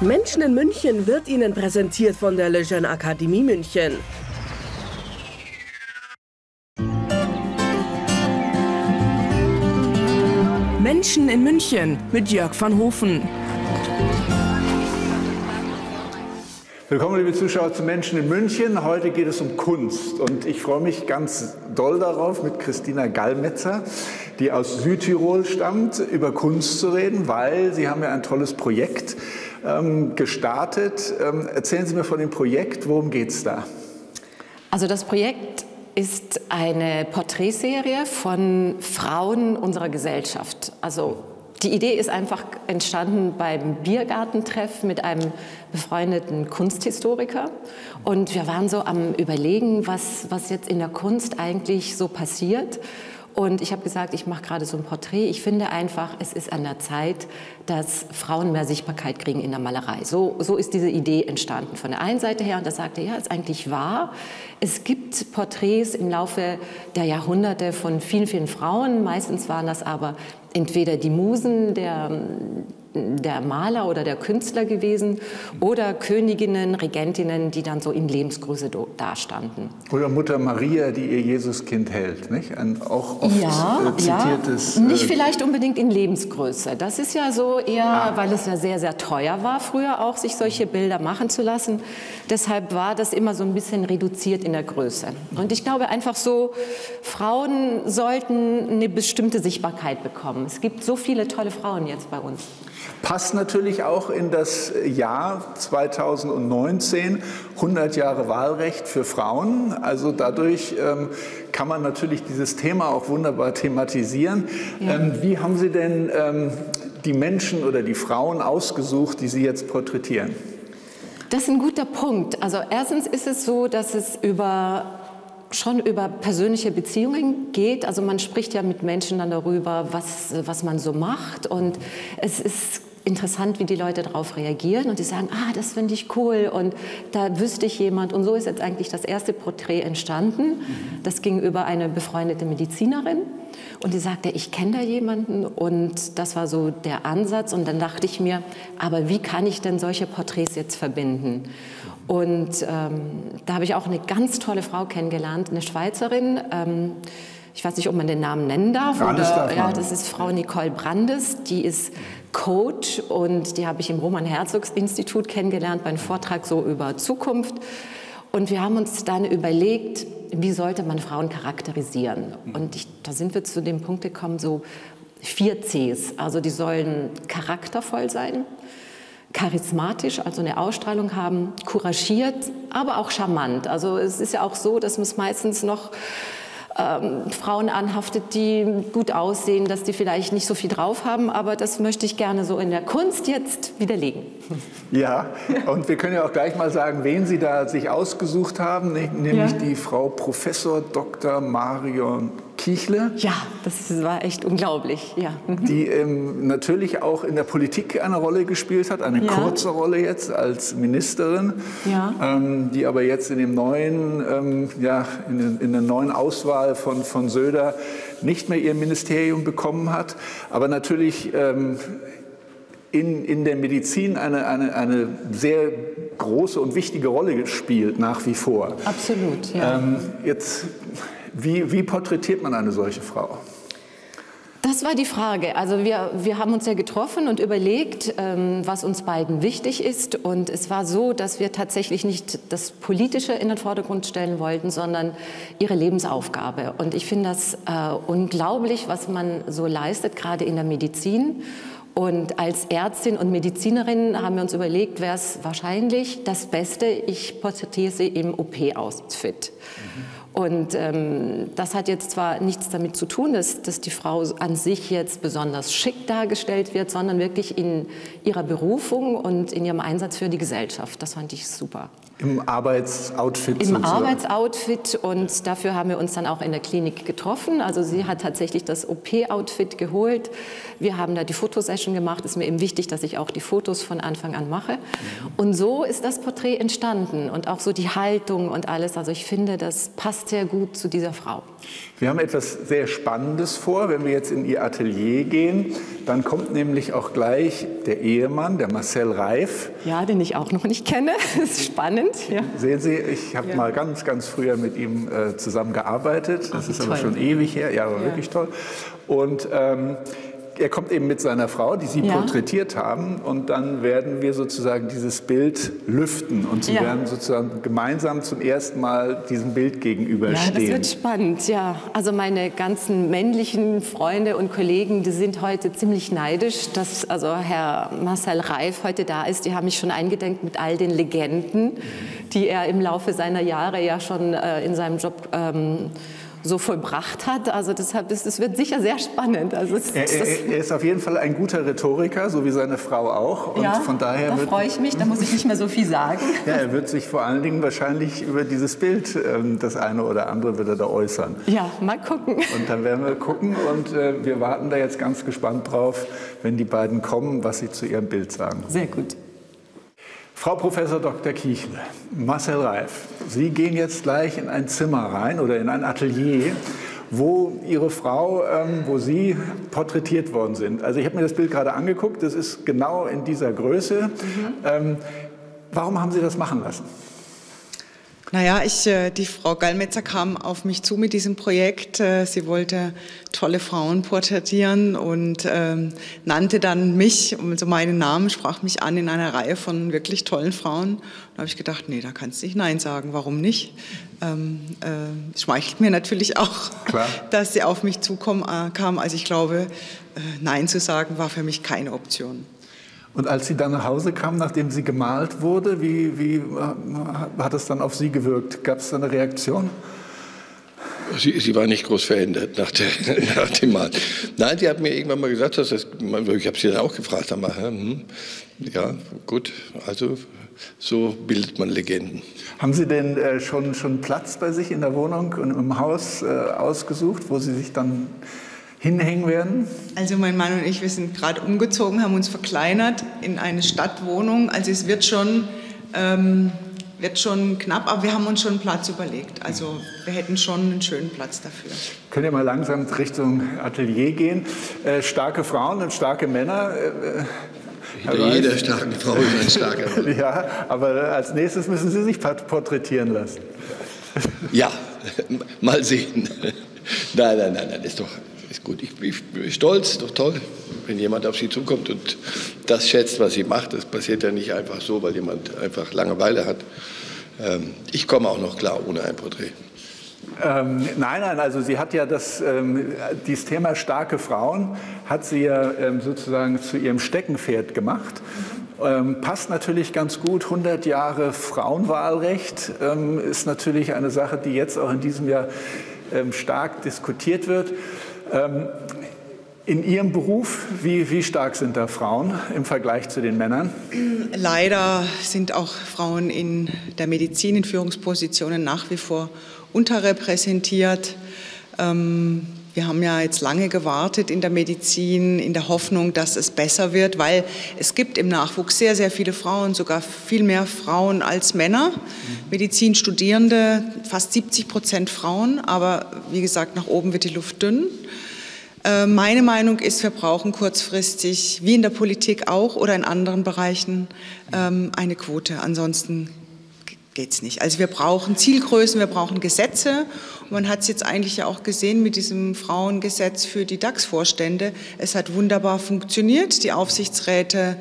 Menschen in München wird Ihnen präsentiert von der Lejeune Akademie München. Menschen in München mit Jörg van Hofen. Willkommen, liebe Zuschauer, zu Menschen in München. Heute geht es um Kunst und ich freue mich ganz doll darauf, mit Christina Gallmetzer, die aus Südtirol stammt, über Kunst zu reden, weil Sie haben ja ein tolles Projekt ähm, gestartet. Ähm, erzählen Sie mir von dem Projekt, worum geht es da? Also das Projekt ist eine Porträtserie von Frauen unserer Gesellschaft. Also die Idee ist einfach entstanden beim Biergartentreff mit einem befreundeten Kunsthistoriker. Und wir waren so am Überlegen, was, was jetzt in der Kunst eigentlich so passiert. Und ich habe gesagt, ich mache gerade so ein Porträt. Ich finde einfach, es ist an der Zeit, dass Frauen mehr Sichtbarkeit kriegen in der Malerei. So, so ist diese Idee entstanden von der einen Seite her. Und da sagte er, ja, ist eigentlich wahr. Es gibt Porträts im Laufe der Jahrhunderte von vielen, vielen Frauen. Meistens waren das aber entweder die Musen der, der Maler oder der Künstler gewesen oder Königinnen, Regentinnen, die dann so in Lebensgröße dastanden. Oder Mutter Maria, die ihr Jesuskind hält, nicht? Ein auch oft ja, äh, zitiertes. Ja. Nicht äh, vielleicht unbedingt in Lebensgröße. Das ist ja so eher, ah. weil es ja sehr, sehr teuer war früher auch, sich solche Bilder machen zu lassen. Deshalb war das immer so ein bisschen reduziert in der Größe. Und ich glaube einfach so, Frauen sollten eine bestimmte Sichtbarkeit bekommen. Es gibt so viele tolle Frauen jetzt bei uns. Passt natürlich auch in das Jahr 2019, 100 Jahre Wahlrecht für Frauen. Also dadurch ähm, kann man natürlich dieses Thema auch wunderbar thematisieren. Ja. Ähm, wie haben Sie denn ähm, die Menschen oder die Frauen ausgesucht, die Sie jetzt porträtieren? Das ist ein guter Punkt. Also erstens ist es so, dass es über schon über persönliche Beziehungen geht. Also man spricht ja mit Menschen dann darüber, was, was man so macht. Und es ist interessant, wie die Leute darauf reagieren und die sagen, ah, das finde ich cool und da wüsste ich jemand. Und so ist jetzt eigentlich das erste Porträt entstanden. Das ging über eine befreundete Medizinerin und die sagte, ich kenne da jemanden und das war so der Ansatz. Und dann dachte ich mir, aber wie kann ich denn solche Porträts jetzt verbinden? Und ähm, da habe ich auch eine ganz tolle Frau kennengelernt, eine Schweizerin. Ähm, ich weiß nicht, ob man den Namen nennen darf. Ja, das, darf ja, das ist Frau Nicole Brandes, die ist Coach und die habe ich im Roman-Herzogs-Institut kennengelernt bei einem Vortrag so über Zukunft. Und wir haben uns dann überlegt, wie sollte man Frauen charakterisieren? Und ich, da sind wir zu dem Punkt gekommen, so vier Cs. Also die sollen charaktervoll sein, charismatisch, also eine Ausstrahlung haben, couragiert, aber auch charmant. Also es ist ja auch so, dass man es meistens noch ähm, Frauen anhaftet, die gut aussehen, dass die vielleicht nicht so viel drauf haben, aber das möchte ich gerne so in der Kunst jetzt widerlegen. Ja, und wir können ja auch gleich mal sagen, wen Sie da sich ausgesucht haben, nämlich ja. die Frau Professor Dr. Marion Kichle. Ja, das war echt unglaublich. Ja. Mhm. Die ähm, natürlich auch in der Politik eine Rolle gespielt hat, eine ja. kurze Rolle jetzt als Ministerin, ja. ähm, die aber jetzt in dem neuen, ähm, ja, in, in, der neuen Auswahl von, von Söder nicht mehr ihr Ministerium bekommen hat, aber natürlich ähm, in, in der Medizin eine, eine, eine sehr große und wichtige Rolle spielt nach wie vor. Absolut, ja. Ähm, jetzt wie, wie porträtiert man eine solche Frau? Das war die Frage. Also wir, wir haben uns ja getroffen und überlegt, ähm, was uns beiden wichtig ist. Und es war so, dass wir tatsächlich nicht das Politische in den Vordergrund stellen wollten, sondern ihre Lebensaufgabe. Und ich finde das äh, unglaublich, was man so leistet, gerade in der Medizin. Und als Ärztin und Medizinerin haben wir uns überlegt, wäre es wahrscheinlich das Beste, ich porträtiere sie im OP-Outfit. Mhm. Und ähm, das hat jetzt zwar nichts damit zu tun, dass, dass die Frau an sich jetzt besonders schick dargestellt wird, sondern wirklich in ihrer Berufung und in ihrem Einsatz für die Gesellschaft. Das fand ich super. Im Arbeitsoutfit. Im sozusagen. Arbeitsoutfit und dafür haben wir uns dann auch in der Klinik getroffen. Also sie hat tatsächlich das OP-Outfit geholt. Wir haben da die Fotosession gemacht. Es ist mir eben wichtig, dass ich auch die Fotos von Anfang an mache. Und so ist das Porträt entstanden und auch so die Haltung und alles. Also ich finde, das passt sehr gut zu dieser Frau. Wir haben etwas sehr Spannendes vor, wenn wir jetzt in ihr Atelier gehen. Dann kommt nämlich auch gleich der Ehemann, der Marcel Reif. Ja, den ich auch noch nicht kenne. Das ist spannend. Ja. Sehen Sie, ich habe ja. mal ganz, ganz früher mit ihm äh, zusammengearbeitet. Das Ach, ist aber schon ewig her. Ja, aber ja. wirklich toll. Und ähm, er kommt eben mit seiner Frau, die Sie ja. porträtiert haben, und dann werden wir sozusagen dieses Bild lüften und Sie ja. werden sozusagen gemeinsam zum ersten Mal diesem Bild gegenüberstehen. Ja, das wird spannend, ja. Also meine ganzen männlichen Freunde und Kollegen, die sind heute ziemlich neidisch, dass also Herr Marcel Reif heute da ist. Die haben mich schon eingedenkt mit all den Legenden, die er im Laufe seiner Jahre ja schon äh, in seinem Job ähm, so vollbracht hat. Also deshalb ist es wird sicher sehr spannend. Also es, er, er, er, ist auf jeden Fall ein guter Rhetoriker, so wie seine Frau auch. Und ja, von daher da freue ich mich. Da muss ich nicht mehr so viel sagen. Ja, er wird sich vor allen Dingen wahrscheinlich über dieses Bild ähm, das eine oder andere wird er da äußern. Ja, mal gucken. Und dann werden wir gucken und äh, wir warten da jetzt ganz gespannt drauf, wenn die beiden kommen, was sie zu ihrem Bild sagen. Sehr gut. Frau Professor Dr. Kichle, Marcel Reif, Sie gehen jetzt gleich in ein Zimmer rein oder in ein Atelier, wo Ihre Frau, ähm, wo Sie porträtiert worden sind. Also ich habe mir das Bild gerade angeguckt, das ist genau in dieser Größe. Mhm. Ähm, warum haben Sie das machen lassen? Naja, ich, äh, die Frau Gallmetzer kam auf mich zu mit diesem Projekt. Äh, sie wollte tolle Frauen porträtieren und ähm, nannte dann mich, also meinen Namen, sprach mich an in einer Reihe von wirklich tollen Frauen. Da habe ich gedacht, nee, da kannst du nicht Nein sagen. Warum nicht? Ähm, äh, schmeichelt mir natürlich auch, Klar. dass sie auf mich zukam. Äh, kam. Also ich glaube, äh, Nein zu sagen war für mich keine Option. Und als sie dann nach Hause kam, nachdem sie gemalt wurde, wie, wie äh, hat es dann auf Sie gewirkt? Gab es da eine Reaktion? Sie, sie, war nicht groß verändert nach, der, nach, dem Mal. Nein, sie hat mir irgendwann mal gesagt, dass das, ich habe sie dann auch gefragt, mal, hm, ja, gut, also so bildet man Legenden. Haben Sie denn äh, schon, schon Platz bei sich in der Wohnung und im Haus äh, ausgesucht, wo Sie sich dann hinhängen werden? Also mein Mann und ich, wir sind gerade umgezogen, haben uns verkleinert in eine Stadtwohnung. Also es wird schon, ähm, wird schon knapp, aber wir haben uns schon einen Platz überlegt. Also wir hätten schon einen schönen Platz dafür. Können wir mal langsam Richtung Atelier gehen. Äh, starke Frauen und starke Männer. Äh, Hinter jeder starken Frau ist ein starker Mann. ja, aber als nächstes müssen Sie sich porträtieren lassen. Ja, mal sehen. Nein, nein, nein, nein, ist doch ist gut. Ich, ich bin stolz, doch toll, wenn jemand auf Sie zukommt und das schätzt, was Sie macht. Das passiert ja nicht einfach so, weil jemand einfach Langeweile hat. Ähm, ich komme auch noch klar ohne ein Porträt. Ähm, nein, nein, also sie hat ja das, ähm, dieses Thema starke Frauen hat sie ja ähm, sozusagen zu ihrem Steckenpferd gemacht. Ähm, passt natürlich ganz gut. 100 Jahre Frauenwahlrecht ähm, ist natürlich eine Sache, die jetzt auch in diesem Jahr ähm, stark diskutiert wird. Ähm, in Ihrem Beruf, wie, wie stark sind da Frauen im Vergleich zu den Männern? Leider sind auch Frauen in der Medizin in Führungspositionen nach wie vor unterrepräsentiert. Ähm, wir haben ja jetzt lange gewartet in der Medizin, in der Hoffnung, dass es besser wird, weil es gibt im Nachwuchs sehr, sehr viele Frauen, sogar viel mehr Frauen als Männer. Medizinstudierende, fast 70 Prozent Frauen, aber wie gesagt, nach oben wird die Luft dünn. Äh, meine Meinung ist, wir brauchen kurzfristig, wie in der Politik auch oder in anderen Bereichen, ähm, eine Quote. Ansonsten geht es nicht. Also wir brauchen Zielgrößen, wir brauchen Gesetze. Und man hat es jetzt eigentlich ja auch gesehen mit diesem Frauengesetz für die DAX-Vorstände. Es hat wunderbar funktioniert. Die Aufsichtsräte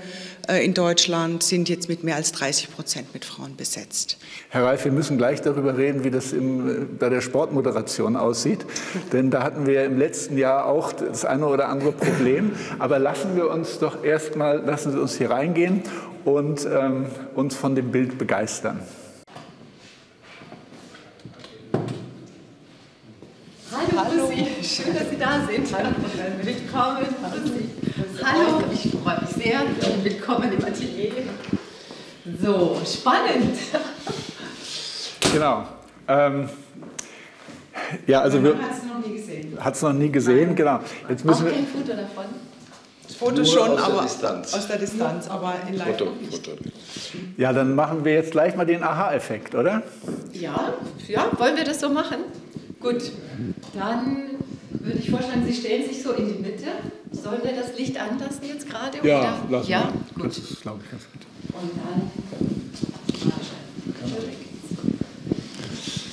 äh, in Deutschland sind jetzt mit mehr als 30 Prozent mit Frauen besetzt. Herr Reif, wir müssen gleich darüber reden, wie das im, äh, bei der Sportmoderation aussieht. Denn da hatten wir im letzten Jahr auch das eine oder andere Problem. Aber lassen wir uns doch erstmal, lassen Sie uns hier reingehen und ähm, uns von dem Bild begeistern. Hallo, Hallo. Schön, dass Sie da sind. Hallo, willkommen. Hallo, ich freue mich sehr. Willkommen im Atelier. So, spannend. Genau. Ähm, ja, also wir. Hat es noch nie gesehen. Hat es noch nie gesehen, Nein. genau. Jetzt müssen Auch kein Foto davon. Das Foto schon, aus aber Distanz. aus der Distanz, aber in live Foto, Foto. Ja, dann machen wir jetzt gleich mal den Aha-Effekt, oder? Ja, ja, wollen wir das so machen? Gut, dann würde ich vorschlagen, Sie stellen sich so in die Mitte. Sollen wir das Licht anlassen jetzt gerade? Ja, lassen ja? wir. Gut. Das ist, glaube ich, ganz gut. Und dann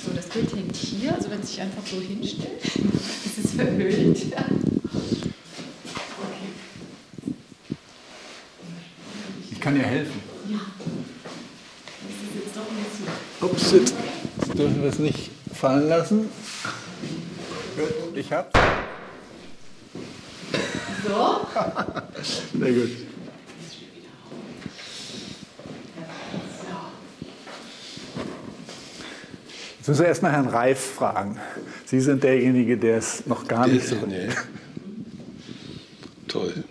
so, das Bild hängt hier, also wenn es sich einfach so hinstellt, ist es verhüllt. Ich kann dir helfen. Ja. Das ist jetzt doch ein bisschen. Ups, jetzt dürfen wir es nicht fallen lassen. Gut, ich hab's. So. Sehr gut. Jetzt müssen wir erstmal Herrn Reif fragen. Sie sind derjenige, der es noch gar nicht so. Nee. Toll.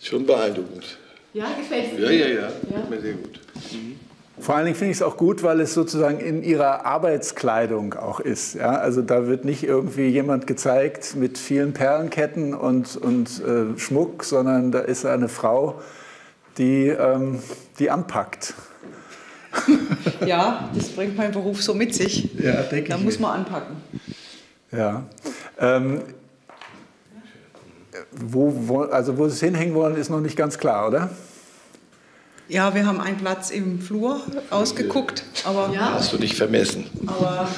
Schon beeindruckend. Ja, gefällt mir. Ja, ja, ja. ja. Mir sehr gut. Vor allen Dingen finde ich es auch gut, weil es sozusagen in ihrer Arbeitskleidung auch ist. Ja? Also da wird nicht irgendwie jemand gezeigt mit vielen Perlenketten und, und äh, Schmuck, sondern da ist eine Frau, die, ähm, die anpackt. Ja, das bringt mein Beruf so mit sich. Ja, denke Da muss man anpacken. Ja. Ähm, wo, wo, also wo sie es hinhängen wollen, ist noch nicht ganz klar, oder? Ja, wir haben einen Platz im Flur ausgeguckt, aber ja. hast du dich vermessen. Aber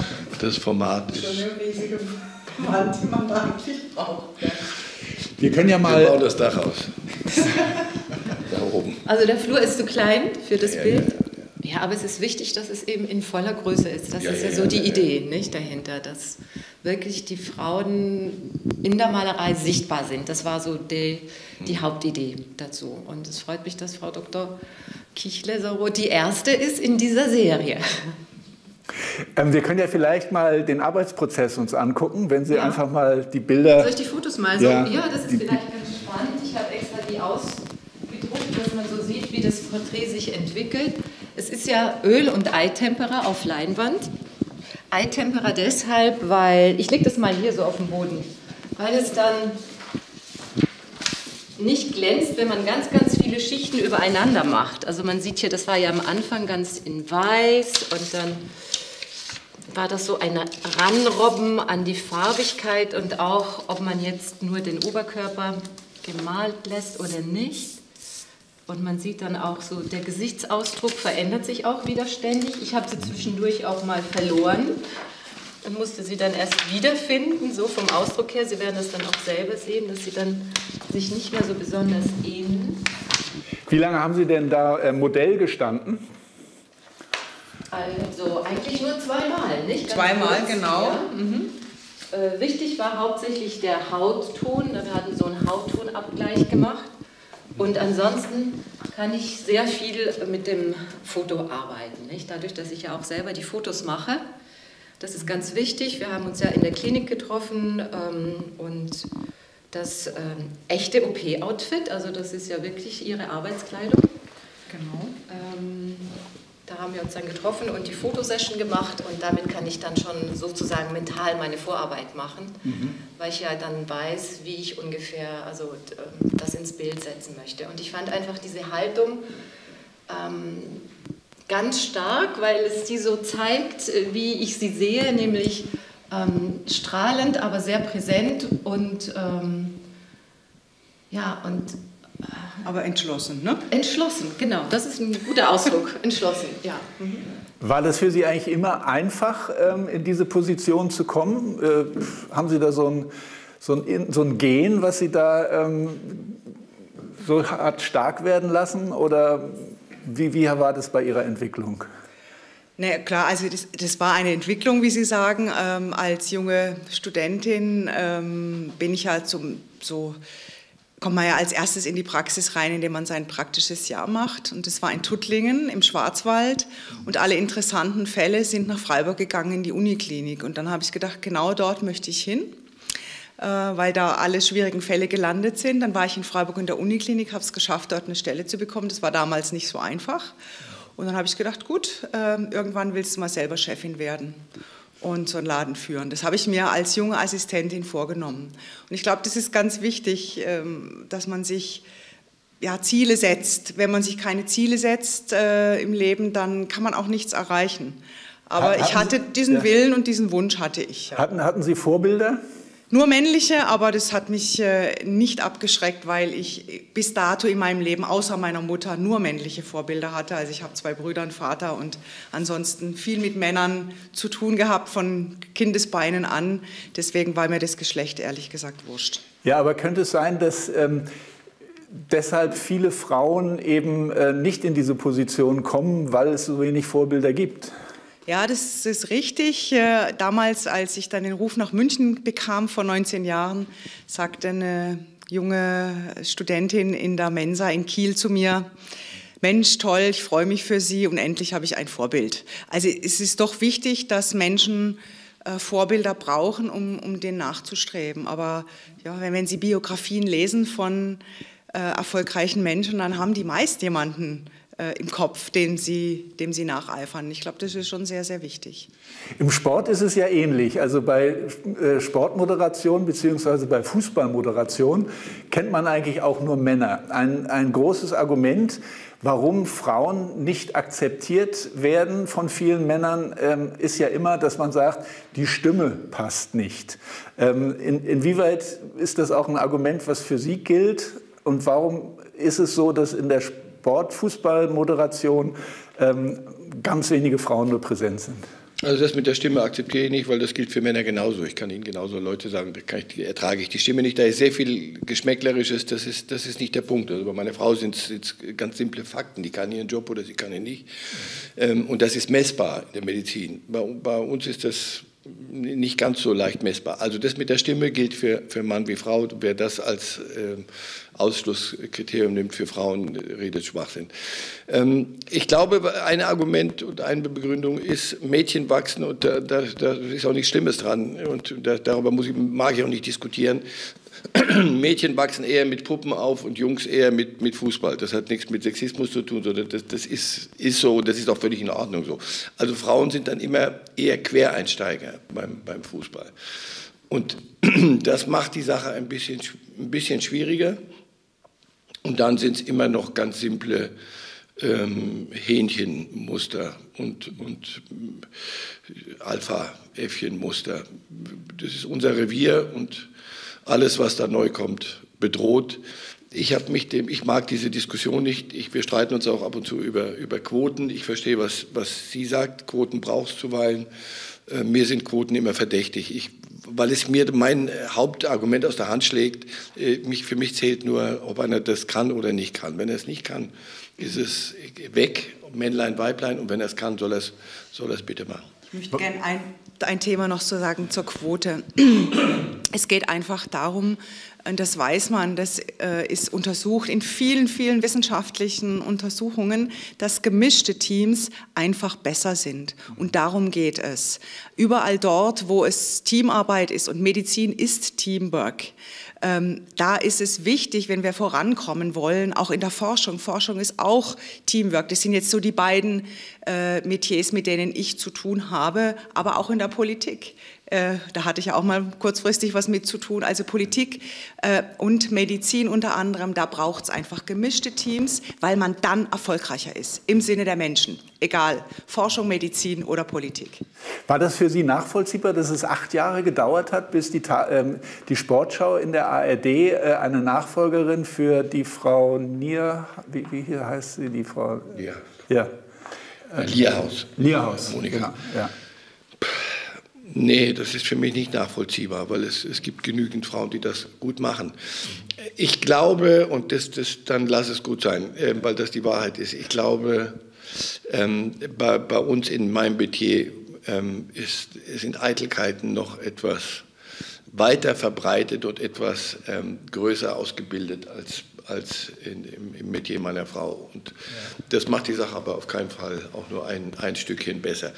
das Format ist schon eine riesige Wand, die man eigentlich braucht. Wir können ja mal. Wir bauen das Dach aus. da oben. Also der Flur ist zu klein für das ja, Bild. Ja, ja, aber es ist wichtig, dass es eben in voller Größe ist. Das ist ja, so die Idee nicht, dahinter, dass wirklich die Frauen in der Malerei sichtbar sind. Das war so die, die Hauptidee dazu. Und es freut mich, dass Frau Dr. Kichle-Saro die erste ist in dieser Serie. Ähm, wir können ja vielleicht mal den Arbeitsprozess uns angucken, wenn Sie ja. einfach mal die Bilder. Soll ich die Fotos mal so? Ja, ja das ist vielleicht ganz spannend. Ich habe extra die ausgedruckt, dass man so sieht, wie das Porträt sich entwickelt. Es ist ja Öl- und Eitempera auf Leinwand. Eitempera deshalb, weil, ich lege das mal hier so auf den Boden, weil es dann nicht glänzt, wenn man ganz, ganz viele Schichten übereinander macht. Also man sieht hier, das war ja am Anfang ganz in weiß und dann war das so ein Ranrobben an die Farbigkeit und auch, ob man jetzt nur den Oberkörper gemalt lässt oder nicht. Und man sieht dann auch so, der Gesichtsausdruck verändert sich auch wieder ständig. Ich habe sie zwischendurch auch mal verloren und musste sie dann erst wiederfinden, so vom Ausdruck her. Sie werden das dann auch selber sehen, dass sie dann sich nicht mehr so besonders ähneln. Wie lange haben Sie denn da äh, Modell gestanden? Also eigentlich nur zweimal, nicht? Ganz zweimal, kurz, genau. Ja. Mhm. Äh, wichtig war hauptsächlich der Hautton. Wir hatten so einen Hauttonabgleich gemacht. Und ansonsten kann ich sehr viel mit dem Foto arbeiten. Nicht? Dadurch, dass ich ja auch selber die Fotos mache. Das ist ganz wichtig. Wir haben uns ja in der Klinik getroffen ähm, und das ähm, echte OP-Outfit, also das ist ja wirklich ihre Arbeitskleidung. Genau. Haben wir uns dann getroffen und die Fotosession gemacht und damit kann ich dann schon sozusagen mental meine Vorarbeit machen, mhm. weil ich ja dann weiß, wie ich ungefähr also, ähm, das ins Bild setzen möchte. Und ich fand einfach diese Haltung ähm, ganz stark, weil es die so zeigt, äh, wie ich sie sehe, nämlich ähm, strahlend, aber sehr präsent und ähm, ja, und aber entschlossen, ne? Entschlossen, genau. Das ist ein guter Ausdruck. entschlossen, ja. Mhm. War das für Sie eigentlich immer einfach, ähm, in diese Position zu kommen? Äh, haben Sie da so ein, so ein, so ein Gen, was Sie da ähm, so hat stark werden lassen? Oder wie, wie war das bei Ihrer Entwicklung? Na klar, also das, das, war eine Entwicklung, wie Sie sagen. Ähm, als junge Studentin ähm, bin ich halt so, so kommt man ja als erstes in die Praxis rein, indem man sein praktisches Jahr macht. Und das war in Tuttlingen im Schwarzwald. Und alle interessanten Fälle sind nach Freiburg gegangen in die Uniklinik. Und dann habe ich gedacht, genau dort möchte ich hin, äh, weil da alle schwierigen Fälle gelandet sind. Dann war ich in Freiburg in der Uniklinik, habe es geschafft, dort eine Stelle zu bekommen. Das war damals nicht so einfach. Und dann habe ich gedacht, gut, äh, irgendwann willst du mal selber Chefin werden und so einen Laden führen. Das habe ich mir als junge Assistentin vorgenommen. Und ich glaube, das ist ganz wichtig, ähm, dass man sich ja, Ziele setzt. Wenn man sich keine Ziele setzt äh, im Leben, dann kann man auch nichts erreichen. Aber hatten ich hatte Sie, diesen ja. Willen und diesen Wunsch hatte ich. Ja. Hatten, hatten Sie Vorbilder? Nur männliche, aber das hat mich äh, nicht abgeschreckt, weil ich bis dato in meinem Leben außer meiner Mutter nur männliche Vorbilder hatte. Also ich habe zwei Brüder, einen Vater und ansonsten viel mit Männern zu tun gehabt von Kindesbeinen an. Deswegen war mir das Geschlecht ehrlich gesagt wurscht. Ja, aber könnte es sein, dass ähm, deshalb viele Frauen eben äh, nicht in diese Position kommen, weil es so wenig Vorbilder gibt? Ja, das ist richtig. Äh, damals, als ich dann den Ruf nach München bekam, vor 19 Jahren, sagte eine junge Studentin in der Mensa in Kiel zu mir, Mensch, toll, ich freue mich für Sie und endlich habe ich ein Vorbild. Also es ist doch wichtig, dass Menschen äh, Vorbilder brauchen, um, um denen nachzustreben. Aber ja, wenn, wenn Sie Biografien lesen von äh, erfolgreichen Menschen, dann haben die meist jemanden, im Kopf, dem sie, dem sie nacheifern. Ich glaube, das ist schon sehr, sehr wichtig. Im Sport ist es ja ähnlich. Also bei äh, Sportmoderation bzw. bei Fußballmoderation kennt man eigentlich auch nur Männer. Ein, ein großes Argument, warum Frauen nicht akzeptiert werden von vielen Männern, ähm, ist ja immer, dass man sagt, die Stimme passt nicht. Ähm, in, inwieweit ist das auch ein Argument, was für Sie gilt? Und warum ist es so, dass in der Sportfußballmoderation ähm, ganz wenige Frauen nur präsent sind. Also das mit der Stimme akzeptiere ich nicht, weil das gilt für Männer genauso. Ich kann Ihnen genauso Leute sagen, da ich, ertrage ich die Stimme nicht. Da ist sehr viel Geschmäcklerisches, das ist, das ist nicht der Punkt. Also bei meiner Frau sind es ganz simple Fakten. Die kann ihren Job oder sie kann ihn nicht. Ähm, und das ist messbar in der Medizin. Bei, bei uns ist das nicht ganz so leicht messbar. Also das mit der Stimme gilt für, für Mann wie Frau. Wer das als äh, Ausschlusskriterium nimmt für Frauen, redet Schwachsinn. Ähm, ich glaube, ein Argument und eine Begründung ist, Mädchen wachsen und da, da, da ist auch nichts Schlimmes dran und da, darüber muss ich, mag ich auch nicht diskutieren. Mädchen wachsen eher mit Puppen auf und Jungs eher mit, mit Fußball. Das hat nichts mit Sexismus zu tun, sondern das, das ist, ist so, das ist auch völlig in Ordnung so. Also Frauen sind dann immer eher Quereinsteiger beim, beim Fußball. Und das macht die Sache ein bisschen, ein bisschen schwieriger. Und dann sind es immer noch ganz simple ähm, Hähnchenmuster und, und äh, Alpha-Äffchenmuster. Das ist unser Revier und alles, was da neu kommt, bedroht. Ich, mich dem, ich mag diese Diskussion nicht. Ich, wir streiten uns auch ab und zu über, über Quoten. Ich verstehe, was, was sie sagt. Quoten braucht es zuweilen. Äh, mir sind Quoten immer verdächtig. Ich, weil es mir mein Hauptargument aus der Hand schlägt. Äh, mich, für mich zählt nur, ob einer das kann oder nicht kann. Wenn er es nicht kann, ist es weg, Männlein, Weiblein. Und wenn er es kann, soll er es, soll er es bitte machen. Ich möchte gerne ein, ein Thema noch zu sagen zur Quote. Es geht einfach darum, und das weiß man, das äh, ist untersucht in vielen, vielen wissenschaftlichen Untersuchungen, dass gemischte Teams einfach besser sind. Und darum geht es. Überall dort, wo es Teamarbeit ist und Medizin ist Teamwork, ähm, da ist es wichtig, wenn wir vorankommen wollen, auch in der Forschung. Forschung ist auch Teamwork. Das sind jetzt so die beiden äh, Metiers, mit denen ich zu tun habe, aber auch in der Politik. Äh, da hatte ich ja auch mal kurzfristig was mit zu tun. Also Politik äh, und Medizin unter anderem, da braucht es einfach gemischte Teams, weil man dann erfolgreicher ist im Sinne der Menschen. Egal, Forschung, Medizin oder Politik. War das für Sie nachvollziehbar, dass es acht Jahre gedauert hat, bis die, ähm, die Sportschau in der ARD äh, eine Nachfolgerin für die Frau Nier, wie, wie heißt sie, die Frau? Ja. ja. Lierhaus. Lierhaus, Monika. Genau. Ja. Nee, das ist für mich nicht nachvollziehbar, weil es, es gibt genügend Frauen, die das gut machen. Ich glaube, und das, das, dann lass es gut sein, äh, weil das die Wahrheit ist, ich glaube, ähm, bei, bei, uns in meinem Metier ähm, ist, sind Eitelkeiten noch etwas weiter verbreitet und etwas ähm, größer ausgebildet als, als in, im, im Metier meiner Frau. Und das macht die Sache aber auf keinen Fall auch nur ein, ein Stückchen besser.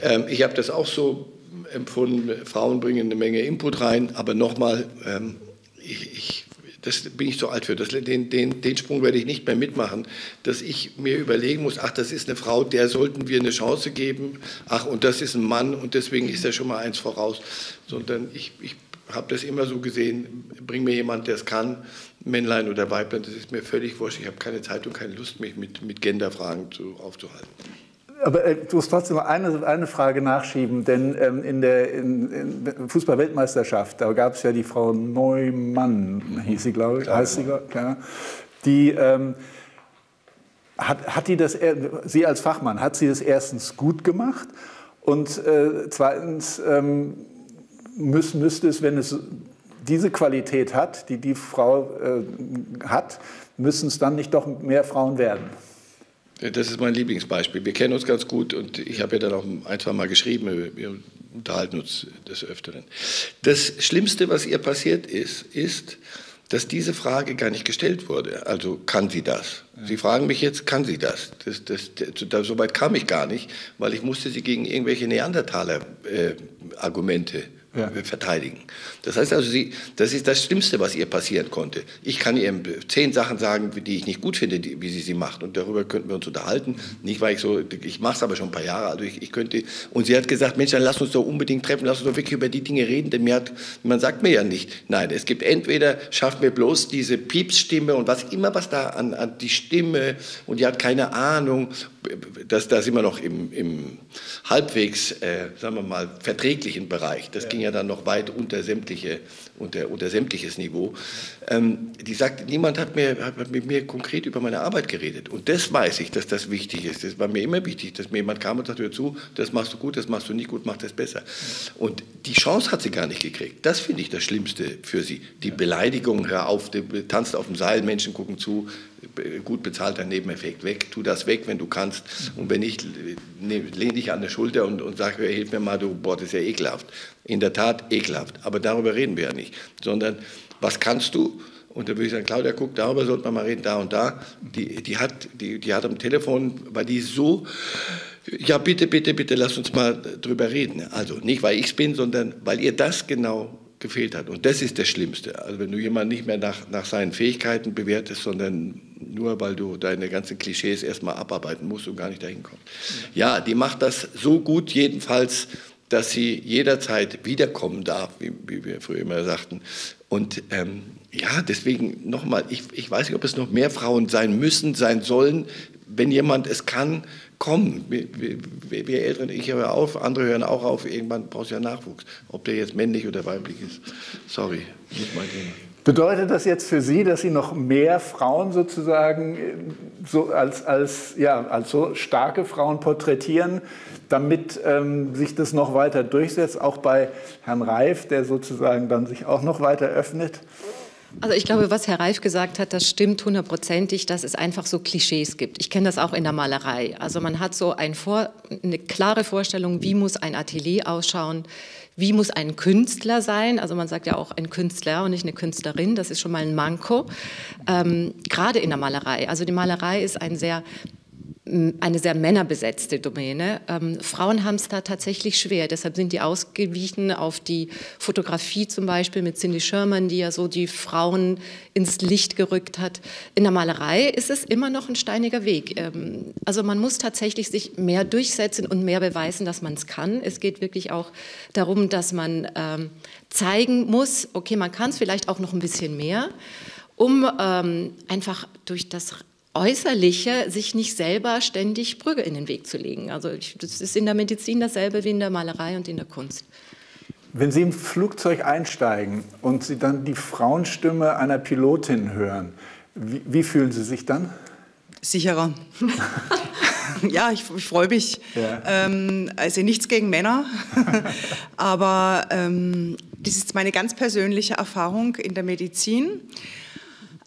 Ähm, ich habe das auch so empfunden, Frauen bringen eine Menge Input rein, aber nochmal, ähm, ich, ich, das bin ich zu alt für. Das, den, den, den Sprung werde ich nicht mehr mitmachen, dass ich mir überlegen muss, ach, das ist eine Frau, der sollten wir eine Chance geben. Ach, und das ist ein Mann und deswegen ist er schon mal eins voraus. Sondern ich, ich habe das immer so gesehen, bring mir jemand, der es kann, Männlein oder Weiblein, das ist mir völlig wurscht. Ich habe keine Zeit und keine Lust, mich mit, mit Genderfragen zu, aufzuhalten. Aber äh, du musst trotzdem noch eine, eine Frage nachschieben, denn ähm, in der Fußball-Weltmeisterschaft, da gab es ja die Frau Neumann, hieß sie, glaube ich, heißt sie, klar, die ähm, hat, hat die das, sie als Fachmann, hat sie das erstens gut gemacht und äh, zweitens ähm, müß, müsste es, wenn es diese Qualität hat, die die Frau äh, hat, müssen es dann nicht doch mehr Frauen werden? Das ist mein Lieblingsbeispiel. Wir kennen uns ganz gut und ich habe ja dann auch ein, zwei Mal geschrieben, wir unterhalten uns des Öfteren. Das Schlimmste, was ihr passiert ist, ist, dass diese Frage gar nicht gestellt wurde. Also kann sie das? Sie fragen mich jetzt, kann sie das? das, das, das so weit kam ich gar nicht, weil ich musste sie gegen irgendwelche Neandertaler-Argumente äh, ja. verteidigen. Das heißt also, sie, das ist das Schlimmste, was ihr passieren konnte. Ich kann ihr zehn Sachen sagen, die ich nicht gut finde, die, wie sie sie macht. Und darüber könnten wir uns unterhalten. Nicht, weil ich so, ich mache es aber schon ein paar Jahre. Also ich, ich, könnte, und sie hat gesagt, Mensch, dann lass uns doch unbedingt treffen, lass uns doch wirklich über die Dinge reden, denn mir hat, man sagt mir ja nicht, nein, es gibt entweder, schafft mir bloß diese Piepsstimme und was immer, was da an, an die Stimme und die hat keine Ahnung, das, da sind wir noch im, im halbwegs, äh, sagen wir mal, verträglichen Bereich. Das ja. ging ja dann noch weit unter, sämtliche, unter, unter sämtliches Niveau. Ähm, die sagt, niemand hat, mir, hat mit mir konkret über meine Arbeit geredet. Und das weiß ich, dass das wichtig ist. Das war mir immer wichtig, dass mir jemand kam und sagte, hör zu, das machst du gut, das machst du nicht gut, mach das besser. Und die Chance hat sie gar nicht gekriegt. Das finde ich das Schlimmste für sie. Die Beleidigung, hör auf, tanzt auf dem Seil, Menschen gucken zu, gut bezahlter Nebeneffekt weg. Tu das weg, wenn du kannst. Und wenn nicht, lehn dich an der Schulter und, und sag, hilf mir mal, du, boah, das ist ja ekelhaft. In der Tat ekelhaft. Aber darüber reden wir ja nicht. Sondern, was kannst du? Und da würde ich sagen, Claudia, guck, darüber sollte man mal reden, da und da. Die, die, hat, die, die hat am Telefon, weil die so, ja bitte, bitte, bitte, lass uns mal drüber reden. Also nicht, weil ich es bin, sondern weil ihr das genau gefehlt hat. Und das ist das Schlimmste. Also wenn du jemanden nicht mehr nach, nach seinen Fähigkeiten bewertest, sondern nur weil du deine ganzen Klischees erstmal abarbeiten musst und gar nicht dahin kommst. Ja, die macht das so gut jedenfalls, dass sie jederzeit wiederkommen darf, wie, wie wir früher immer sagten. Und ähm, ja, deswegen nochmal, ich, ich weiß nicht, ob es noch mehr Frauen sein müssen, sein sollen. Wenn jemand es kann, kommen. Wir, wir, wir, Älteren, ich höre auf, andere hören auch auf. Irgendwann brauchst du ja Nachwuchs. Ob der jetzt männlich oder weiblich ist. Sorry, nicht mein Thema. Bedeutet das jetzt für Sie, dass Sie noch mehr Frauen sozusagen so als, als, ja, als so starke Frauen porträtieren, damit ähm, sich das noch weiter durchsetzt, auch bei Herrn Reif, der sozusagen dann sich auch noch weiter öffnet? Also ich glaube, was Herr Reif gesagt hat, das stimmt hundertprozentig, dass es einfach so Klischees gibt. Ich kenne das auch in der Malerei. Also man hat so ein Vor eine klare Vorstellung, wie muss ein Atelier ausschauen, wie muss ein Künstler sein. Also man sagt ja auch ein Künstler und nicht eine Künstlerin. Das ist schon mal ein Manko, ähm, gerade in der Malerei. Also die Malerei ist ein sehr eine sehr männerbesetzte Domäne. Ähm, Frauen haben es da tatsächlich schwer. Deshalb sind die ausgewichen auf die Fotografie zum Beispiel mit Cindy Sherman, die ja so die Frauen ins Licht gerückt hat. In der Malerei ist es immer noch ein steiniger Weg. Ähm, also man muss tatsächlich sich mehr durchsetzen und mehr beweisen, dass man es kann. Es geht wirklich auch darum, dass man ähm, zeigen muss, okay, man kann es vielleicht auch noch ein bisschen mehr, um ähm, einfach durch das Äußerliche, sich nicht selber ständig Brügge in den Weg zu legen. Also das ist in der Medizin dasselbe wie in der Malerei und in der Kunst. Wenn Sie im Flugzeug einsteigen und Sie dann die Frauenstimme einer Pilotin hören, wie, wie fühlen Sie sich dann? Sicherer. ja, ich, ich freue mich. Ja. Ähm, also nichts gegen Männer, aber ähm, das ist meine ganz persönliche Erfahrung in der Medizin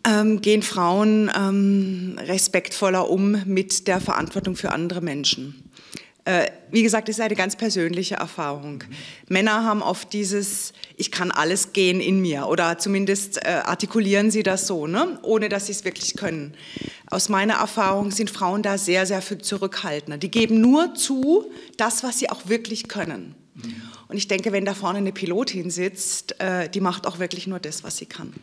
ähm, gehen Frauen ähm, respektvoller um mit der Verantwortung für andere Menschen. Äh, wie gesagt, das ist eine ganz persönliche Erfahrung. Männer haben oft dieses, ich kann alles gehen in mir oder zumindest äh, artikulieren sie das so, ne? ohne dass sie es wirklich können. Aus meiner Erfahrung sind Frauen da sehr, sehr viel zurückhaltender. Die geben nur zu, das, was sie auch wirklich können. Und ich denke, wenn da vorne eine Pilotin sitzt, äh, die macht auch wirklich nur das, was sie kann.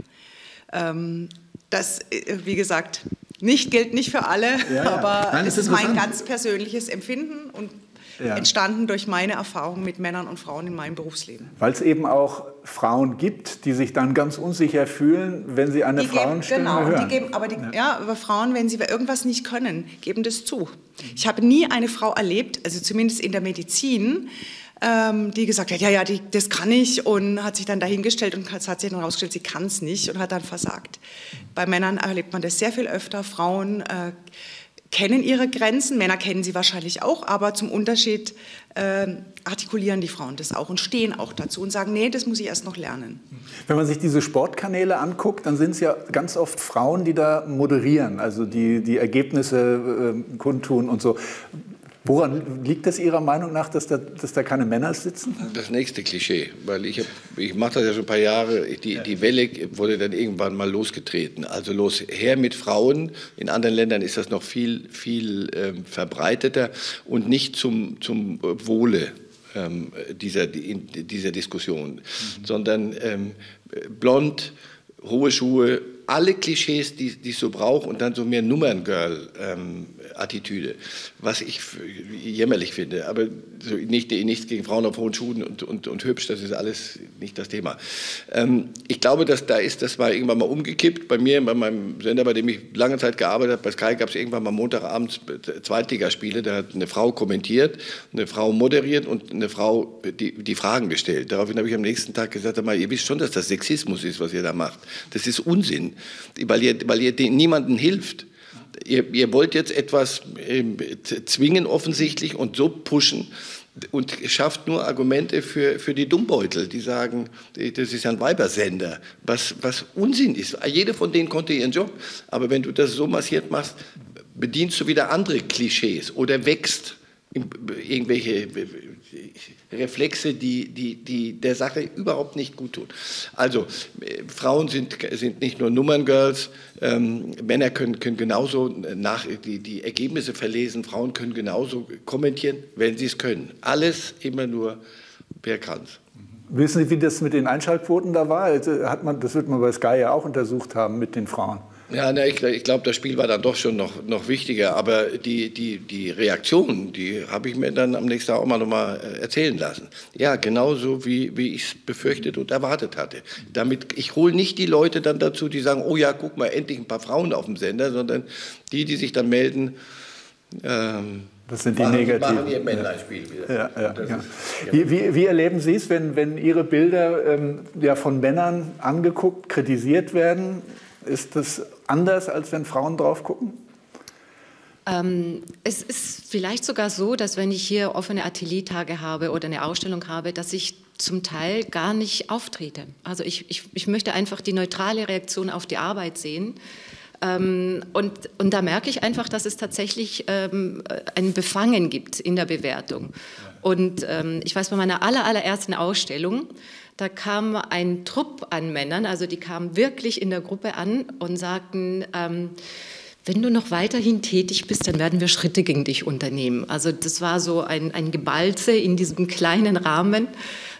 Ähm, das, äh, wie gesagt, nicht gilt nicht für alle, ja, ja. aber Nein, es ist mein ganz persönliches Empfinden und ja. entstanden durch meine Erfahrungen mit Männern und Frauen in meinem Berufsleben. Weil es eben auch Frauen gibt, die sich dann ganz unsicher fühlen, wenn sie eine die Frauenstimme geben, genau, hören. Die geben, aber die, ja. ja. aber Frauen, wenn sie irgendwas nicht können, geben das zu. Ich habe nie eine Frau erlebt, also zumindest in der Medizin, ähm, die gesagt hat, ja, ja, die, das kann ich und hat sich dann dahingestellt und es hat sich dann herausgestellt, sie kann es nicht und hat dann versagt. Bei Männern erlebt man das sehr viel öfter. Frauen äh, kennen ihre Grenzen, Männer kennen sie wahrscheinlich auch, aber zum Unterschied äh, artikulieren die Frauen das auch und stehen auch dazu und sagen, nee, das muss ich erst noch lernen. Wenn man sich diese Sportkanäle anguckt, dann sind es ja ganz oft Frauen, die da moderieren, also die die Ergebnisse äh, kundtun und so. Woran liegt es Ihrer Meinung nach, dass da, dass da keine Männer sitzen? Das nächste Klischee, weil ich, ich mache das ja schon ein paar Jahre. Die, die Welle wurde dann irgendwann mal losgetreten. Also los her mit Frauen. In anderen Ländern ist das noch viel, viel ähm, verbreiteter und nicht zum, zum Wohle ähm, dieser, dieser Diskussion, mhm. sondern ähm, blond, hohe Schuhe, alle Klischees, die, die ich so brauche und dann so mehr Nummerngirl. Ähm, Attitüde, was ich jämmerlich finde. Aber so nicht, nichts gegen Frauen auf hohen Schuhen und, und, und hübsch, das ist alles nicht das Thema. Ähm, ich glaube, dass da ist das mal irgendwann mal umgekippt. Bei mir, bei meinem Sender, bei dem ich lange Zeit gearbeitet habe, bei Sky gab es irgendwann mal Montagabends Zweitligaspiele, da hat eine Frau kommentiert, eine Frau moderiert und eine Frau die, die Fragen gestellt. Daraufhin habe ich am nächsten Tag gesagt, mal, ihr wisst schon, dass das Sexismus ist, was ihr da macht. Das ist Unsinn, weil ihr, weil ihr niemandem hilft ihr, ihr wollt jetzt etwas äh, zwingen offensichtlich und so pushen und schafft nur Argumente für, für die Dummbeutel, die sagen, das ist ein Weibersender, was, was Unsinn ist. Jede von denen konnte ihren Job, aber wenn du das so massiert machst, bedienst du wieder andere Klischees oder wächst irgendwelche Reflexe, die, die, die der Sache überhaupt nicht gut tun. Also Frauen sind, sind nicht nur Nummerngirls, ähm, Männer können, können genauso nach, die, die Ergebnisse verlesen, Frauen können genauso kommentieren, wenn sie es können. Alles immer nur per Kranz. Wissen Sie, wie das mit den Einschaltquoten da war? Also hat man, das wird man bei Sky ja auch untersucht haben mit den Frauen. Ja, ne, ich, ich glaube, das Spiel war dann doch schon noch, noch wichtiger. Aber die, die, die Reaktion, die habe ich mir dann am nächsten Tag auch mal nochmal äh, erzählen lassen. Ja, genauso wie, wie ich es befürchtet und erwartet hatte. Damit, ich hole nicht die Leute dann dazu, die sagen, oh ja, guck mal, endlich ein paar Frauen auf dem Sender, sondern die, die sich dann melden, ähm, das sind die machen, negativen. Machen ihr Männleinspiel wieder. Ja, ja, ja. Wie, wie, wie, erleben Sie es, wenn, wenn Ihre Bilder ähm, ja, von Männern angeguckt, kritisiert werden? Ist das anders, als wenn Frauen drauf gucken? Ähm, es ist vielleicht sogar so, dass wenn ich hier offene Ateliertage habe oder eine Ausstellung habe, dass ich zum Teil gar nicht auftrete. Also ich, ich, ich möchte einfach die neutrale Reaktion auf die Arbeit sehen. Ähm, und, und da merke ich einfach, dass es tatsächlich ähm, ein Befangen gibt in der Bewertung. Und ähm, ich weiß bei meiner aller, allerersten Ausstellung, da kam ein Trupp an Männern, also die kamen wirklich in der Gruppe an und sagten, ähm, wenn du noch weiterhin tätig bist, dann werden wir Schritte gegen dich unternehmen. Also das war so ein, ein Gebalze in diesem kleinen Rahmen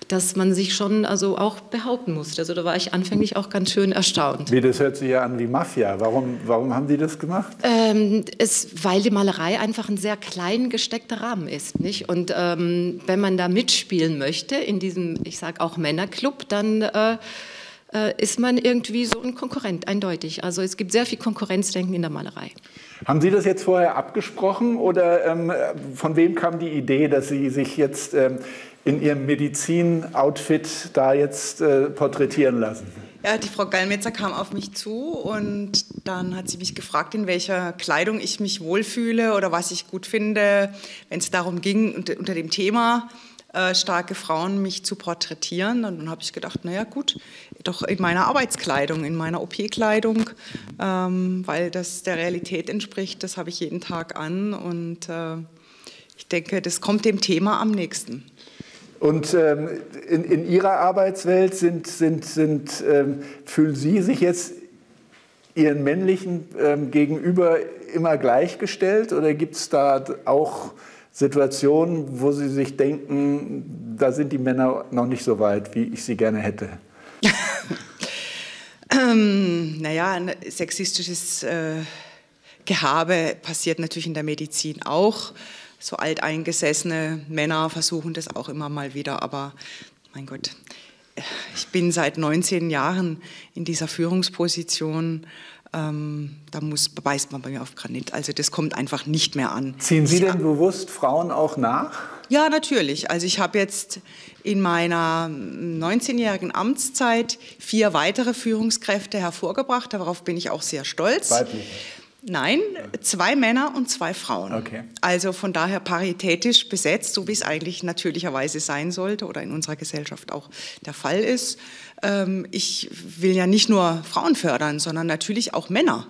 dass man sich schon also auch behaupten musste. Also da war ich anfänglich auch ganz schön erstaunt. Wie, das hört sich ja an wie Mafia. Warum, warum haben die das gemacht? Ähm, es, weil die Malerei einfach ein sehr klein gesteckter Rahmen ist. Nicht? Und ähm, wenn man da mitspielen möchte, in diesem, ich sage auch Männerclub, dann... Äh, äh, ist man irgendwie so ein Konkurrent, eindeutig. Also es gibt sehr viel Konkurrenzdenken in der Malerei. Haben Sie das jetzt vorher abgesprochen oder ähm, von wem kam die Idee, dass Sie sich jetzt ähm, in ihrem Medizin-Outfit da jetzt äh, porträtieren lassen? Ja, die Frau Gallmetzer kam auf mich zu und dann hat sie mich gefragt, in welcher Kleidung ich mich wohlfühle oder was ich gut finde, wenn es darum ging, unter, dem Thema äh, starke Frauen mich zu porträtieren. Und dann habe ich gedacht, naja gut, doch in meiner Arbeitskleidung, in meiner OP-Kleidung, ähm, weil das der Realität entspricht, das habe ich jeden Tag an und äh, ich denke, das kommt dem Thema am nächsten. Und ähm, in, in, Ihrer Arbeitswelt sind, sind, sind, ähm, fühlen Sie sich jetzt Ihren männlichen ähm, Gegenüber immer gleichgestellt oder gibt es da auch Situationen, wo Sie sich denken, da sind die Männer noch nicht so weit, wie ich sie gerne hätte? Ähm, naja, sexistisches äh, Gehabe passiert natürlich in der Medizin auch. So alteingesessene Männer versuchen das auch immer mal wieder, aber mein Gott, ich bin seit 19 Jahren in dieser Führungsposition. Ähm, da muss, beißt man bei mir auf Granit. Also das kommt einfach nicht mehr an. Ziehen Sie denn bewusst Frauen auch nach? Ja, natürlich. Also ich habe jetzt in meiner 19-jährigen Amtszeit vier weitere Führungskräfte hervorgebracht. Darauf bin ich auch sehr stolz. Weibliche. Nein, zwei Männer und zwei Frauen. Okay. Also von daher paritätisch besetzt, so wie es eigentlich natürlicherweise sein sollte oder in unserer Gesellschaft auch der Fall ist. Ähm, ich will ja nicht nur Frauen fördern, sondern natürlich auch Männer.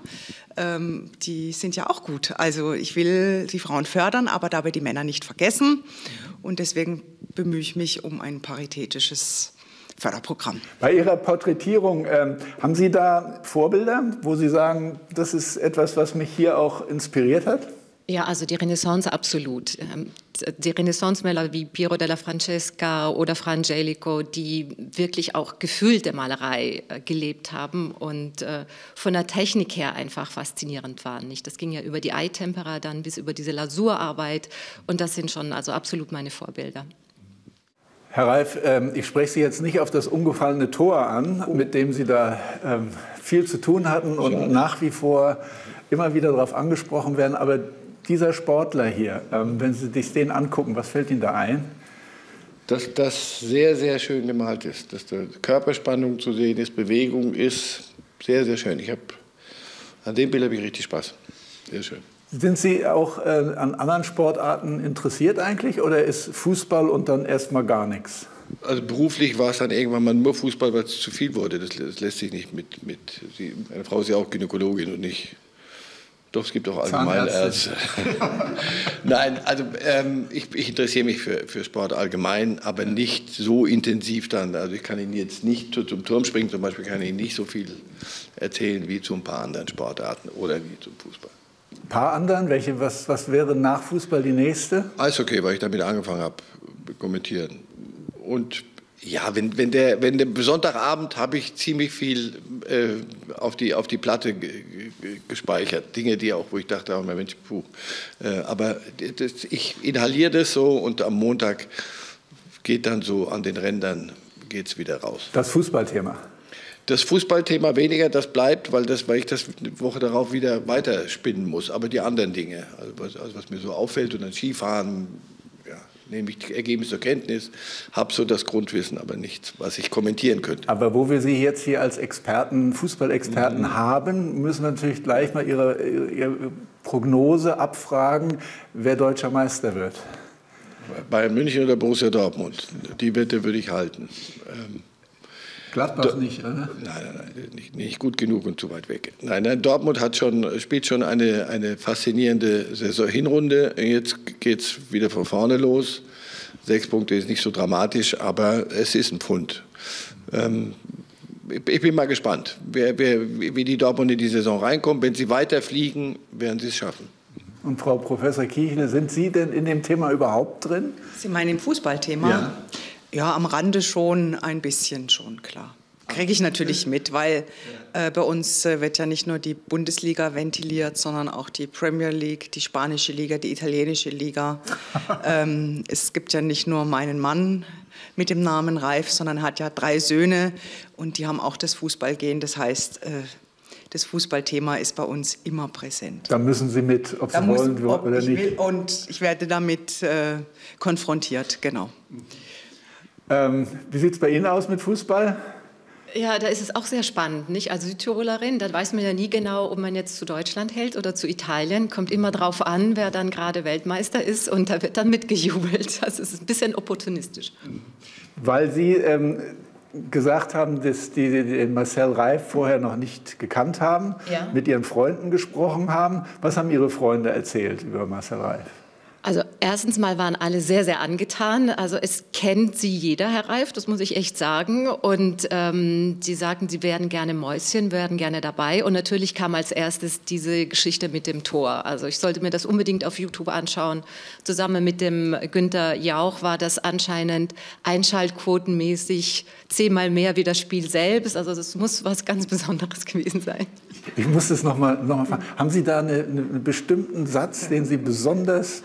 Ähm, die sind ja auch gut. Also ich will die Frauen fördern, aber dabei die Männer nicht vergessen. Und deswegen bemühe ich mich um ein paritätisches Förderprogramm. Bei Ihrer Porträtierung, ähm, haben Sie da Vorbilder, wo Sie sagen, das ist etwas, was mich hier auch inspiriert hat? Ja, also die Renaissance absolut. Ähm, die Renaissance-Maler wie Piero della Francesca oder Fra Angelico, die wirklich auch gefühlte Malerei äh, gelebt haben und äh, von der Technik her einfach faszinierend waren. Nicht? Das ging ja über die Eitempera dann bis über diese Lasurarbeit und das sind schon also absolut meine Vorbilder. Herr Reif, ähm, ich spreche Sie jetzt nicht auf das umgefallene Tor an, mit dem Sie da ähm, viel zu tun hatten und nach wie vor immer wieder darauf angesprochen werden. Aber dieser Sportler hier, ähm, wenn Sie sich den angucken, was fällt Ihnen da ein? Dass das sehr, sehr schön gemalt ist. Dass da Körperspannung zu sehen ist, Bewegung ist. Sehr, sehr schön. Ich habe an dem Bild habe ich richtig Spaß. Sehr schön. Sind Sie auch äh, an anderen Sportarten interessiert eigentlich oder ist Fußball und dann erstmal gar nichts? Also beruflich war es dann irgendwann mal nur Fußball, weil es zu viel wurde. Das, das lässt sich nicht mit. mit sie, meine Frau ist ja auch Gynäkologin und nicht. Doch, es gibt auch Allgemeinärzte. Nein, also ähm, ich, ich, interessiere mich für, für Sport allgemein, aber nicht so intensiv dann. Also ich kann Ihnen jetzt nicht zum Turmspringen zum Beispiel kann ich Ihnen nicht so viel erzählen wie zu ein paar anderen Sportarten oder wie zum Fußball. Ein paar anderen? Welche, was, was wäre nach Fußball die nächste? Eishockey, weil ich damit angefangen habe, kommentieren. Und ja, wenn, wenn, der, wenn der Sonntagabend habe ich ziemlich viel äh, auf, die, auf die Platte gespeichert. Dinge, die auch, wo ich dachte, oh Mensch, puh. Äh, aber das, ich inhaliere das so und am Montag geht dann so an den Rändern geht's wieder raus. Das Fußballthema. Das Fußballthema weniger, das bleibt, weil, das, weil ich das eine Woche darauf wieder weiterspinnen muss. Aber die anderen Dinge, also was, also was mir so auffällt und dann Skifahren, ja, nehme ich die Ergebnisse zur Kenntnis, habe so das Grundwissen, aber nichts, was ich kommentieren könnte. Aber wo wir Sie jetzt hier als Experten, Fußballexperten mhm. haben, müssen wir natürlich gleich mal Ihre, Ihre Prognose abfragen, wer deutscher Meister wird. Bayern München oder Borussia Dortmund. Die Wette würde ich halten. Ähm, Gladbach Do nicht, oder? Nein, nein, nein nicht, nicht, gut genug und zu weit weg. Nein, nein, Dortmund hat schon, spielt schon eine, eine faszinierende Saison Hinrunde. Jetzt geht es wieder von vorne los. Sechs Punkte ist nicht so dramatisch, aber es ist ein Pfund. Ähm, ich bin mal gespannt, wer, wer, wie die Dortmund in die Saison reinkommen. Wenn sie weiterfliegen, werden sie es schaffen. Und Frau Professor Kiechner, sind Sie denn in dem Thema überhaupt drin? Sie meinen im Fußballthema? Ja. Ja, am Rande schon ein bisschen schon, klar. Kriege ich natürlich mit, weil äh, bei uns äh, wird ja nicht nur die Bundesliga ventiliert, sondern auch die Premier League, die spanische Liga, die italienische Liga. ähm, es gibt ja nicht nur meinen Mann mit dem Namen Reif, sondern hat ja drei Söhne und die haben auch das Fußballgehen. Das heißt, äh, das Fußballthema ist bei uns immer präsent. Da müssen Sie mit, ob Sie da wollen muss, ob oder nicht. Will, und ich werde damit äh, konfrontiert, genau. Ähm, wie sieht es bei Ihnen aus mit Fußball? Ja, da ist es auch sehr spannend, nicht? Also Südtirolerin, da weiß man ja nie genau, ob man jetzt zu Deutschland hält oder zu Italien. Kommt immer darauf an, wer dann gerade Weltmeister ist und da wird dann mitgejubelt. Also es ist ein bisschen opportunistisch. Weil Sie ähm, gesagt haben, dass die den Marcel Reif vorher noch nicht gekannt haben, ja. mit Ihren Freunden gesprochen haben. Was haben Ihre Freunde erzählt über Marcel Reif? Also erstens mal waren alle sehr, sehr angetan. Also es kennt sie jeder, Herr Reif, das muss ich echt sagen. Und ähm, sie sagten, sie wären gerne Mäuschen, wären gerne dabei. Und natürlich kam als erstes diese Geschichte mit dem Tor. Also ich sollte mir das unbedingt auf YouTube anschauen. Zusammen mit dem Günther Jauch war das anscheinend einschaltquotenmäßig zehnmal mehr wie das Spiel selbst. Also das muss was ganz Besonderes gewesen sein. Ich muss das nochmal noch mal fragen. Haben Sie da eine, einen bestimmten Satz, den Sie besonders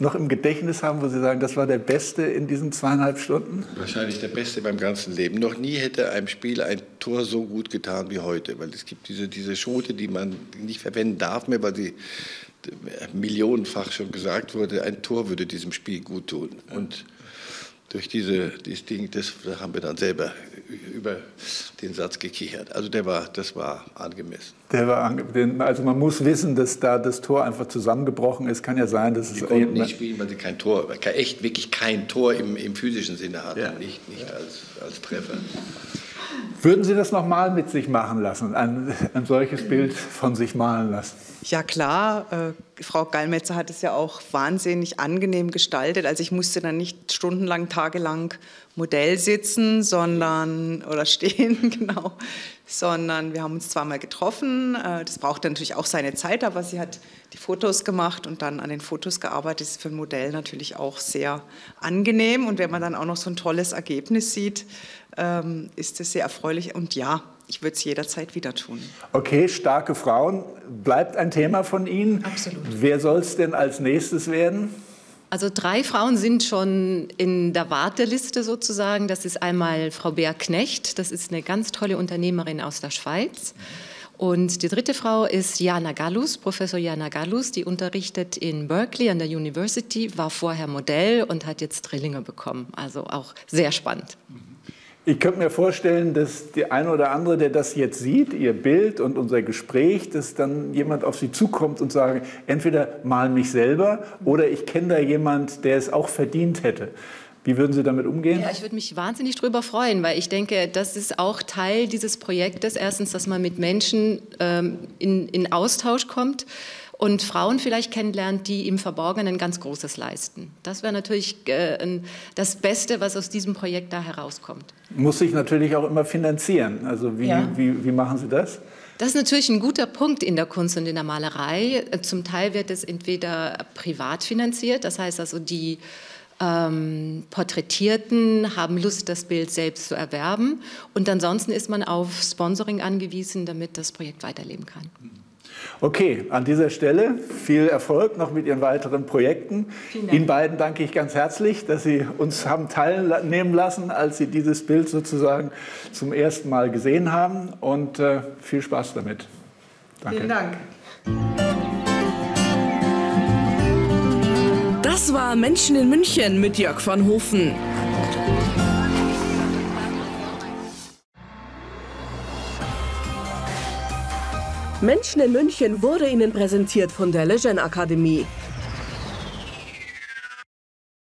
noch im Gedächtnis haben, wo Sie sagen, das war der Beste in diesen zweieinhalb Stunden? Wahrscheinlich der Beste beim ganzen Leben. Noch nie hätte einem Spiel ein Tor so gut getan wie heute, weil es gibt diese, diese Schote, die man nicht verwenden darf mehr, weil sie millionenfach schon gesagt wurde, ein Tor würde diesem Spiel gut tun. Und durch diese, dieses Ding, das haben wir dann selber über den Satz gekichert. Also der war, das war angemessen. Der war also man muss wissen, dass da das Tor einfach zusammengebrochen ist. Kann ja sein, dass es konnten nicht spielen, weil sie kein Tor, echt wirklich kein Tor im, im physischen Sinne hatten, ja. nicht, nicht ja. als, als Treffer. Würden Sie das nochmal mit sich machen lassen, ein, ein solches Bild von sich malen lassen? Ja klar, äh, Frau Gallmetzer hat es ja auch wahnsinnig angenehm gestaltet. Also ich musste dann nicht stundenlang, tagelang Modell sitzen, sondern oder stehen, genau, sondern wir haben uns zweimal getroffen. Äh, das braucht natürlich auch seine Zeit, aber sie hat die Fotos gemacht und dann an den Fotos gearbeitet. Das ist für ein Modell natürlich auch sehr angenehm und wenn man dann auch noch so ein tolles Ergebnis sieht, ähm, ist es sehr erfreulich und ja, ich würde es jederzeit wieder tun. Okay, starke Frauen bleibt ein Thema von Ihnen. Absolut. Wer soll es denn als nächstes werden? Also drei Frauen sind schon in der Warteliste sozusagen. Das ist einmal Frau Bea Knecht, das ist eine ganz tolle Unternehmerin aus der Schweiz. Und die dritte Frau ist Jana Gallus, Professor Jana Gallus, die unterrichtet in Berkeley an der University, war vorher Modell und hat jetzt Drillinge bekommen. Also auch sehr spannend. Ich könnte mir vorstellen, dass der eine oder andere, der das jetzt sieht, Ihr Bild und unser Gespräch, dass dann jemand auf Sie zukommt und sagt, entweder mal mich selber oder ich kenne da jemand, der es auch verdient hätte. Wie würden Sie damit umgehen? Ja, ich würde mich wahnsinnig darüber freuen, weil ich denke, das ist auch Teil dieses Projektes. Erstens, dass man mit Menschen ähm, in, in Austausch kommt und Frauen vielleicht kennenlernt, die im Verborgenen ganz Großes leisten. Das wäre natürlich äh, das Beste, was aus diesem Projekt da herauskommt. Muss sich natürlich auch immer finanzieren. Also wie, ja. wie, wie machen Sie das? Das ist natürlich ein guter Punkt in der Kunst und in der Malerei. Zum Teil wird es entweder privat finanziert, das heißt also die ähm, Porträtierten haben Lust, das Bild selbst zu erwerben. Und ansonsten ist man auf Sponsoring angewiesen, damit das Projekt weiterleben kann. Okay, an dieser Stelle viel Erfolg noch mit Ihren weiteren Projekten. Ihnen beiden danke ich ganz herzlich, dass Sie uns haben teilnehmen lassen, als Sie dieses Bild sozusagen zum ersten Mal gesehen haben. Und äh, viel Spaß damit. Danke. Vielen Dank. Das war Menschen in München mit Jörg von Hofen. Menschen in München wurde Ihnen präsentiert von der Lejeune Akademie.